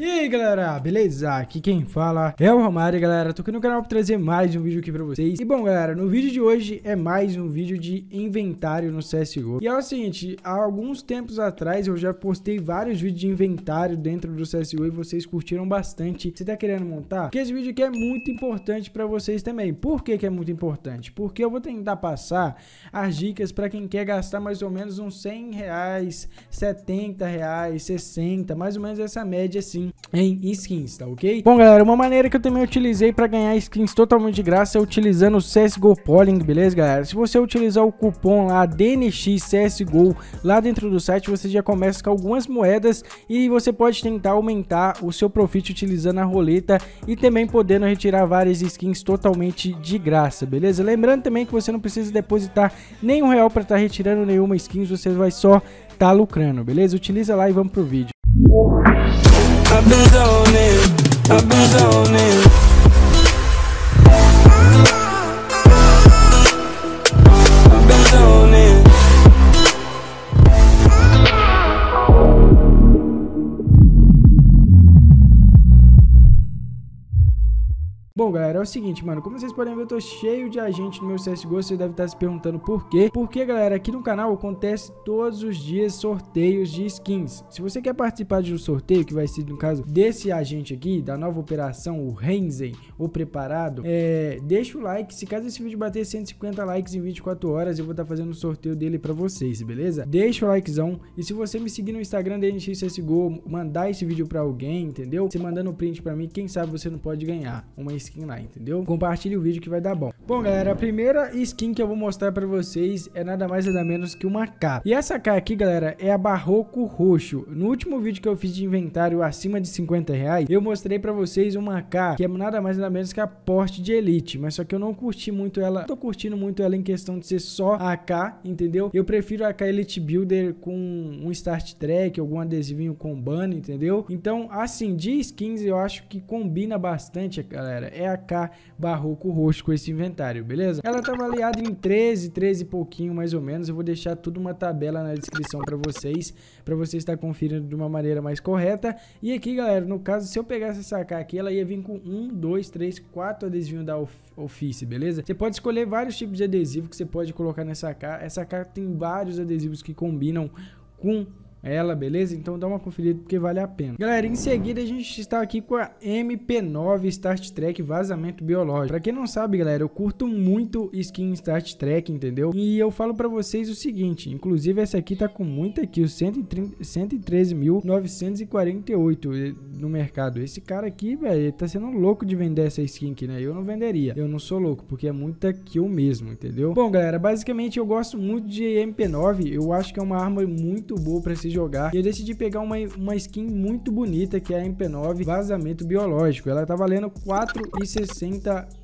E aí galera, beleza? Aqui quem fala é o Romário, galera. Tô aqui no canal pra trazer mais um vídeo aqui pra vocês. E bom, galera, no vídeo de hoje é mais um vídeo de inventário no CSGO. E é o seguinte, há alguns tempos atrás eu já postei vários vídeos de inventário dentro do CSGO e vocês curtiram bastante. Você tá querendo montar? Porque esse vídeo aqui é muito importante pra vocês também. Por que que é muito importante? Porque eu vou tentar passar as dicas pra quem quer gastar mais ou menos uns 100 reais, 70 reais, 60, mais ou menos essa média assim em skins, tá ok? Bom, galera, uma maneira que eu também utilizei para ganhar skins totalmente de graça é utilizando o CSGO Polling, beleza, galera? Se você utilizar o cupom lá DNX CSGO lá dentro do site, você já começa com algumas moedas e você pode tentar aumentar o seu profit utilizando a roleta e também podendo retirar várias skins totalmente de graça, beleza? Lembrando também que você não precisa depositar nenhum real para estar tá retirando nenhuma skin, você vai só estar tá lucrando, beleza? Utiliza lá e vamos pro vídeo. I've been zoning, I've been zoning Bom, galera, é o seguinte, mano, como vocês podem ver, eu tô cheio de agente no meu CSGO, você deve estar se perguntando por quê. Porque, galera, aqui no canal acontece todos os dias sorteios de skins. Se você quer participar de um sorteio, que vai ser, no caso, desse agente aqui, da nova operação, o Renzen, o preparado, é, deixa o like, se caso esse vídeo bater 150 likes em 24 horas, eu vou estar fazendo o um sorteio dele pra vocês, beleza? Deixa o likezão, e se você me seguir no Instagram da NX CSGO, mandar esse vídeo pra alguém, entendeu? Você mandando o print pra mim, quem sabe você não pode ganhar uma skin skin lá, entendeu? Compartilhe o vídeo que vai dar bom. Bom, galera, a primeira skin que eu vou mostrar pra vocês é nada mais nada menos que uma K. E essa K aqui, galera, é a Barroco Roxo. No último vídeo que eu fiz de inventário acima de 50 reais, eu mostrei pra vocês uma K que é nada mais nada menos que a Porte de Elite. Mas só que eu não curti muito ela, tô curtindo muito ela em questão de ser só a AK, entendeu? Eu prefiro a K Elite Builder com um Start Track, algum adesivinho com ban, entendeu? Então, assim, de skins eu acho que combina bastante, galera é AK Barroco Roxo com esse inventário, beleza? Ela tá avaliada em 13, 13 e pouquinho mais ou menos. Eu vou deixar tudo uma tabela na descrição para vocês, para vocês estar conferindo de uma maneira mais correta. E aqui, galera, no caso, se eu pegasse essa AK aqui, ela ia vir com 1, 2, 3, 4 adesivinhos da Office, beleza? Você pode escolher vários tipos de adesivo que você pode colocar nessa AK. Essa AK tem vários adesivos que combinam com ela, beleza? Então dá uma conferida porque vale a pena. Galera, em seguida a gente está aqui com a MP9 Start Trek Vazamento Biológico. Pra quem não sabe, galera, eu curto muito skin Start Trek, entendeu? E eu falo pra vocês o seguinte, inclusive essa aqui tá com muita o 113.948 no mercado. Esse cara aqui, velho, tá sendo louco de vender essa skin aqui, né? Eu não venderia. Eu não sou louco, porque é muita kill mesmo, entendeu? Bom, galera, basicamente eu gosto muito de MP9. Eu acho que é uma arma muito boa pra se se jogar. E eu decidi pegar uma, uma skin muito bonita, que é a MP9 Vazamento Biológico. Ela tá valendo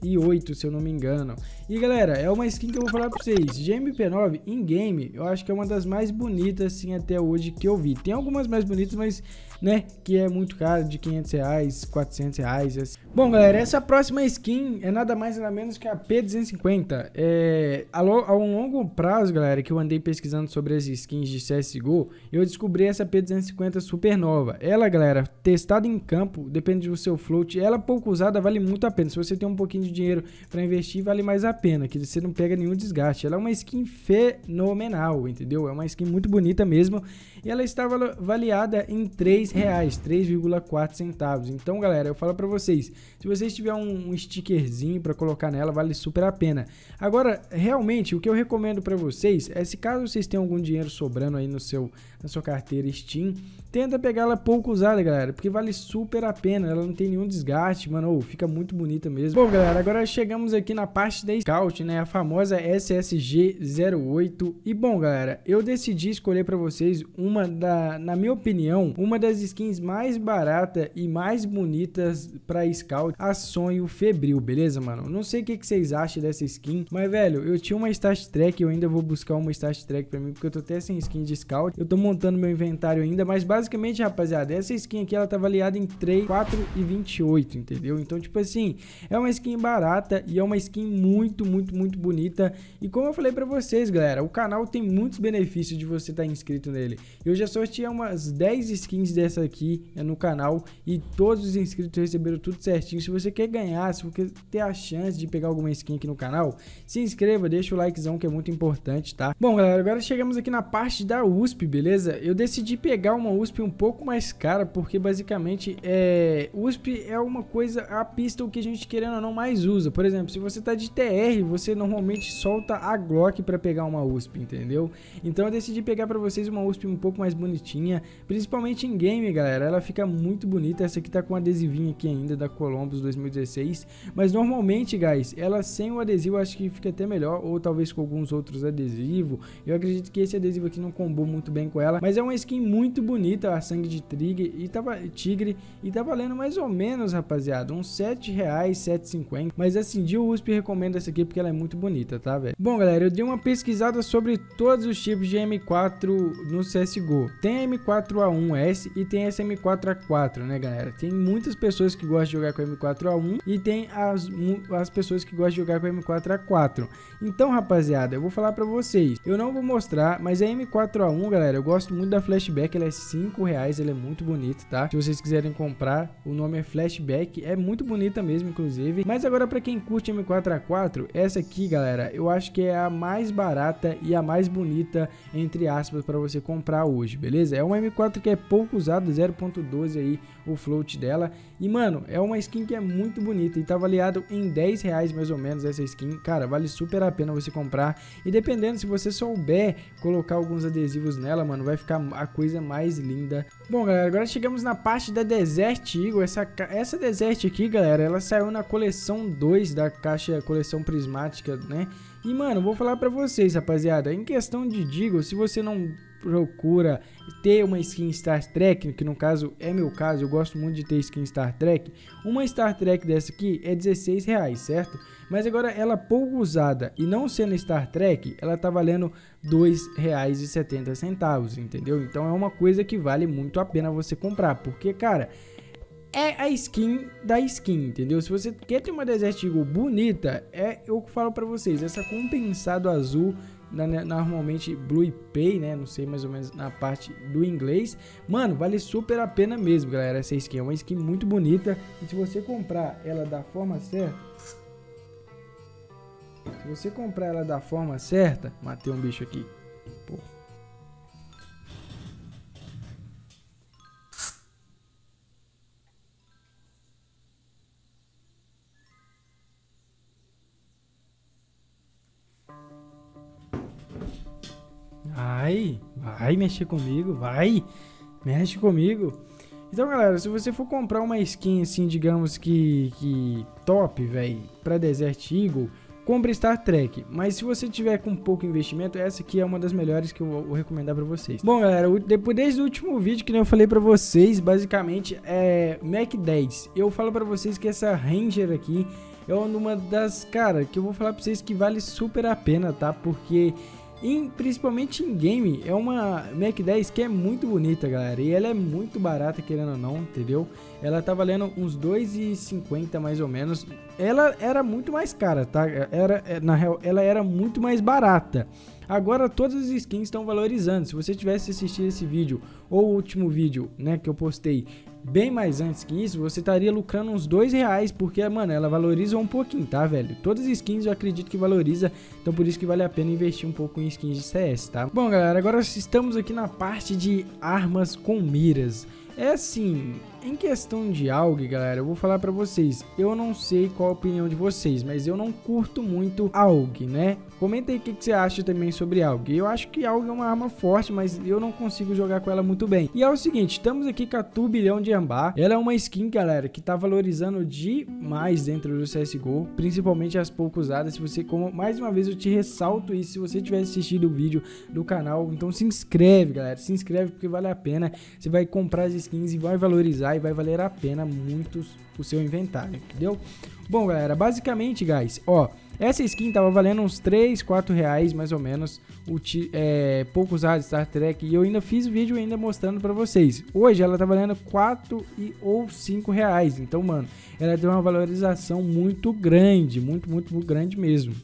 4,68, se eu não me engano. E galera, é uma skin que eu vou falar pra vocês. De MP9 em game, eu acho que é uma das mais bonitas, assim, até hoje que eu vi. Tem algumas mais bonitas, mas né? Que é muito caro, de 500 reais, 400 reais. Assim. Bom, galera, essa próxima skin é nada mais nada menos que a P250. É, a, a um longo prazo, galera, que eu andei pesquisando sobre as skins de CSGO, eu descobri essa P250 super nova. Ela, galera, testada em campo, depende do seu float, ela pouco usada vale muito a pena. Se você tem um pouquinho de dinheiro para investir, vale mais a pena, que você não pega nenhum desgaste. Ela é uma skin fenomenal, entendeu? É uma skin muito bonita mesmo. E ela estava avaliada em 3 reais, 3,4 centavos. Então, galera, eu falo para vocês, se vocês tiver um, um stickerzinho para colocar nela, vale super a pena. Agora, realmente, o que eu recomendo para vocês é se caso vocês tenham algum dinheiro sobrando aí no seu na sua carteira Steam, tenta pegar ela pouco usada, galera, porque vale super a pena, ela não tem nenhum desgaste, mano, oh, fica muito bonita mesmo. Bom, galera, agora chegamos aqui na parte da Scout, né, a famosa SSG08. E bom, galera, eu decidi escolher para vocês uma da, na minha opinião, uma das skins mais barata e mais bonitas para Scout, a Sonho Febril, beleza, mano? Não sei o que, que vocês acham dessa skin, mas, velho, eu tinha uma Stat Track, eu ainda vou buscar uma Stat Track para mim, porque eu tô até sem skin de Scout. Eu tô montando meu inventário ainda, mas basicamente, rapaziada, essa skin aqui, ela tá avaliada em 3, 4 e 28, entendeu? Então, tipo assim, é uma skin barata e é uma skin muito, muito, muito bonita. E como eu falei pra vocês, galera, o canal tem muitos benefícios de você estar tá inscrito nele. Eu já sorteei umas 10 skins dessa aqui é no canal e todos os inscritos receberam tudo certinho. Se você quer ganhar, se você ter a chance de pegar alguma skin aqui no canal, se inscreva, deixa o likezão que é muito importante, tá? Bom, galera, agora chegamos aqui na parte da USP, beleza? Eu decidi pegar uma USP um pouco mais cara, porque basicamente é... USP é uma coisa, a pista o que a gente querendo ou não mais usa. Por exemplo, se você tá de TR, você normalmente solta a Glock para pegar uma USP, entendeu? Então eu decidi pegar para vocês uma USP um pouco mais bonitinha, principalmente em game, galera. Ela fica muito bonita. Essa aqui tá com adesivinho aqui ainda da Columbus 2016, mas normalmente, guys, ela sem o adesivo acho que fica até melhor, ou talvez com alguns outros adesivos. Eu acredito que esse adesivo aqui não combou muito bem com ela, mas é uma skin muito bonita, a sangue de tigre e tá, tigre e tá valendo mais ou menos, rapaziada, uns 7 reais, 7,50. Mas assim, de USP recomendo essa aqui porque ela é muito bonita, tá, velho? Bom, galera, eu dei uma pesquisada sobre todos os tipos de M4 no CSGO. Tem a M4A1S e tem essa M4A4, né, galera? Tem muitas pessoas que gostam de jogar com a M4A1 e tem as, as pessoas que gostam de jogar com a M4A4. Então, rapaziada, eu vou falar pra vocês. Eu não vou mostrar, mas a M4A1, galera, eu gosto muito da Flashback. Ela é 5 reais, ela é muito bonita, tá? Se vocês quiserem comprar, o nome é Flashback. É muito bonita mesmo, inclusive. Mas agora, pra quem curte M4A4, essa aqui, galera, eu acho que é a mais barata e a mais bonita, entre aspas, pra você comprar hoje, beleza? É uma M4 que é pouco usada, 0.12 aí o float dela. E, mano, é uma skin que é muito bonita e tá avaliado em 10 reais mais ou menos essa skin. Cara, vale super a pena você comprar. E dependendo, se você souber colocar alguns adesivos nela, mano, vai ficar a coisa mais linda. Bom, galera, agora chegamos na parte da Desert Eagle. Essa, essa Desert aqui, galera, ela saiu na coleção 2 da caixa coleção prismática, né? E, mano, vou falar pra vocês, rapaziada, em questão de Deagle, se você não procura ter uma skin Star Trek, que no caso é meu caso, eu gosto muito de ter skin Star Trek, uma Star Trek dessa aqui é 16 reais, certo? Mas agora ela pouco usada e não sendo Star Trek, ela tá valendo R$ 2,70, entendeu? Então é uma coisa que vale muito a pena você comprar, porque cara, é a skin da skin, entendeu? Se você quer ter uma Desert Eagle bonita, é eu falo para vocês, essa compensado azul normalmente Blue Pay, né? Não sei mais ou menos na parte do inglês. Mano, vale super a pena mesmo, galera. Essa skin é uma skin muito bonita. E se você comprar ela da forma certa. Se você comprar ela da forma certa. Matei um bicho aqui. Vai, vai mexer comigo, vai, mexe comigo. Então, galera, se você for comprar uma skin assim, digamos que, que top, velho, pra Desert Eagle, compre Star Trek. Mas se você tiver com pouco investimento, essa aqui é uma das melhores que eu vou recomendar pra vocês. Bom, galera, depois desde o último vídeo que eu falei pra vocês, basicamente é Mac 10. Eu falo pra vocês que essa Ranger aqui é uma das, cara, que eu vou falar pra vocês que vale super a pena, tá? Porque em, principalmente em game, é uma Mac 10 que é muito bonita, galera. E ela é muito barata, querendo ou não, entendeu? Ela tá valendo uns 2,50 mais ou menos. Ela era muito mais cara, tá? Era, é, na real, ela era muito mais barata. Agora todas as skins estão valorizando. Se você tivesse assistido esse vídeo ou o último vídeo, né, que eu postei bem mais antes que isso, você estaria lucrando uns dois reais, porque, mano, ela valoriza um pouquinho, tá, velho? Todas as skins eu acredito que valoriza, então por isso que vale a pena investir um pouco em skins de CS, tá? Bom, galera, agora estamos aqui na parte de armas com miras. É assim, em questão de AUG, galera, eu vou falar pra vocês. Eu não sei qual a opinião de vocês, mas eu não curto muito AUG, né? Comenta aí o que, que, você acha também sobre AUG. Eu acho que AUG é uma arma forte, mas eu não consigo jogar com ela muito bem. E é o seguinte, estamos aqui com a Turbilhão de Ambar. Ela é uma skin, galera, que tá valorizando demais dentro do CSGO, principalmente as pouco usadas. Se você, como mais uma vez eu te ressalto isso, se você tiver assistido o vídeo do canal, então se inscreve, galera. Se inscreve porque vale a pena. Você vai comprar as skins e vai valorizar e vai valer a pena muito o seu inventário, entendeu? Bom, galera, basicamente, guys, ó, essa skin tava valendo uns 3, 4 reais, mais ou menos, é, pouco usado Star Trek, e eu ainda fiz vídeo ainda mostrando pra vocês. Hoje ela tá valendo 4 e, ou 5 reais, então, mano, ela tem uma valorização muito grande, muito, muito, muito grande mesmo.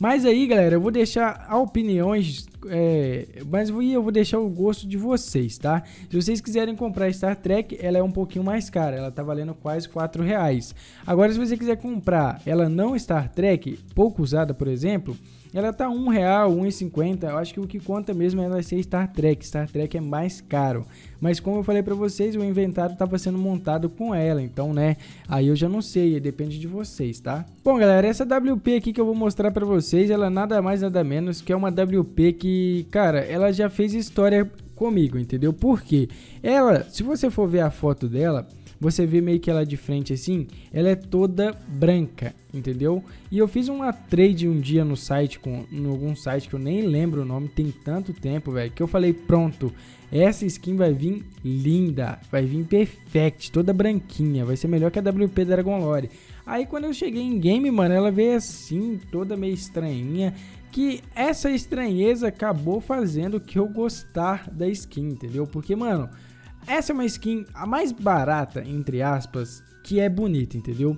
Mas aí, galera, eu vou deixar opiniões, é, mas eu vou deixar o gosto de vocês, tá? Se vocês quiserem comprar Star Trek, ela é um pouquinho mais cara, ela tá valendo quase 4 reais. Agora, se você quiser comprar ela não Star Trek, pouco usada, por exemplo, ela tá um real, 1,50. Eu acho que o que conta mesmo é ela ser Star Trek. Star Trek é mais caro. Mas como eu falei para vocês, o inventário estava sendo montado com ela, então, né? Aí eu já não sei, depende de vocês, tá? Bom, galera, essa WP aqui que eu vou mostrar para vocês, ela nada mais nada menos que é uma WP que, cara, ela já fez história comigo, entendeu? Por quê? Ela, se você for ver a foto dela, você vê meio que ela de frente assim, ela é toda branca, entendeu? E eu fiz uma trade um dia no site, com, em algum site que eu nem lembro o nome, tem tanto tempo, velho, que eu falei, pronto, essa skin vai vir linda, vai vir perfect, toda branquinha, vai ser melhor que a WP Dragon Lore. Aí quando eu cheguei em game, mano, ela veio assim, toda meio estranhinha, que essa estranheza acabou fazendo que eu gostar da skin, entendeu? Porque, mano, essa é uma skin a mais barata, entre aspas, que é bonita, entendeu?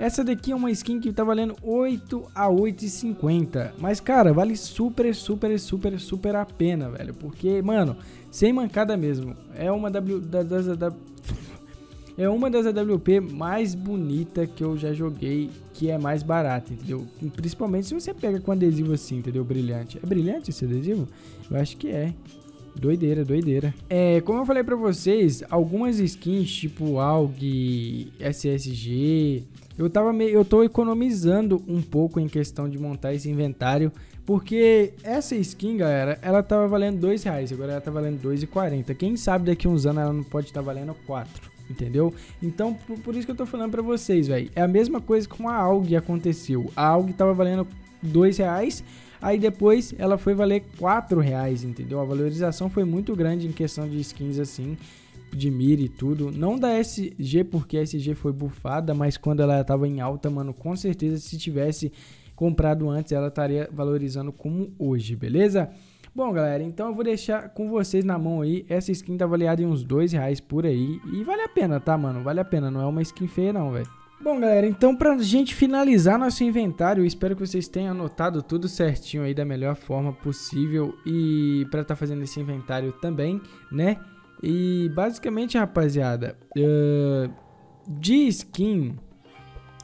Essa daqui é uma skin que tá valendo 8 a 8,50. Mas, cara, vale super, super, super, super a pena, velho. Porque, mano, sem mancada mesmo. É uma W... Da, da, da, é uma das AWP mais bonita que eu já joguei, que é mais barata, entendeu? Principalmente se você pega com adesivo assim, entendeu? Brilhante. É brilhante esse adesivo? Eu acho que é. Doideira, doideira. É, como eu falei pra vocês, algumas skins tipo AUG, SSG, eu tava meio, eu tô economizando um pouco em questão de montar esse inventário, porque essa skin, galera, ela tava valendo dois reais, agora ela tá valendo 2,40. Quem sabe daqui uns anos ela não pode estar tá valendo 4, entendeu? Então, por, isso que eu tô falando pra vocês, velho. É a mesma coisa com a AUG aconteceu. A AUG tava valendo dois reais, Aí depois ela foi valer 4 reais, entendeu? A valorização foi muito grande em questão de skins assim, de mira e tudo. Não da SG, porque a SG foi bufada, mas quando ela tava em alta, mano, com certeza se tivesse comprado antes, ela estaria valorizando como hoje, beleza? Bom, galera, então eu vou deixar com vocês na mão aí. Essa skin tá avaliada em uns 2 reais por aí. E vale a pena, tá, mano? Vale a pena. Não é uma skin feia, não, velho. Bom, galera, então pra gente finalizar nosso inventário, espero que vocês tenham anotado tudo certinho aí da melhor forma possível e para estar tá fazendo esse inventário também, né? E basicamente, rapaziada, uh, de skin,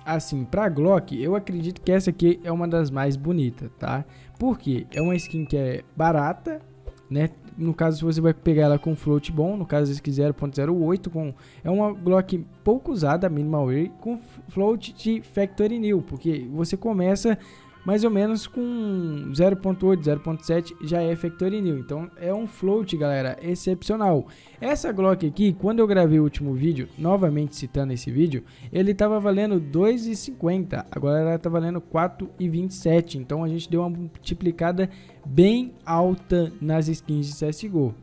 assim, pra Glock, eu acredito que essa aqui é uma das mais bonitas, tá? Porque é uma skin que é barata, né? No caso, você vai pegar ela com float bom, no caso esse 0.08 com é uma Glock pouco usada, minimal wear, com float de factory new, porque você começa mais ou menos com 0.8, 0.7 já é Factory New. Então é um float, galera, excepcional. Essa Glock aqui, quando eu gravei o último vídeo, novamente citando esse vídeo, ele estava valendo 2,50, agora ela está valendo 4,27. Então a gente deu uma multiplicada bem alta nas skins de CSGO.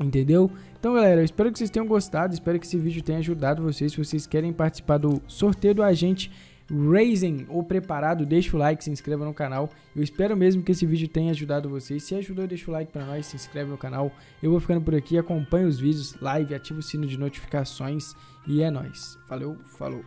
Entendeu? Então, galera, eu espero que vocês tenham gostado, espero que esse vídeo tenha ajudado vocês. Se vocês querem participar do sorteio do agente Raising ou preparado, deixa o like, se inscreva no canal. Eu espero mesmo que esse vídeo tenha ajudado vocês. Se ajudou, deixa o like para nós, se inscreve no canal. Eu vou ficando por aqui, acompanhe os vídeos, live, ativa o sino de notificações e é nóis. Valeu, falou.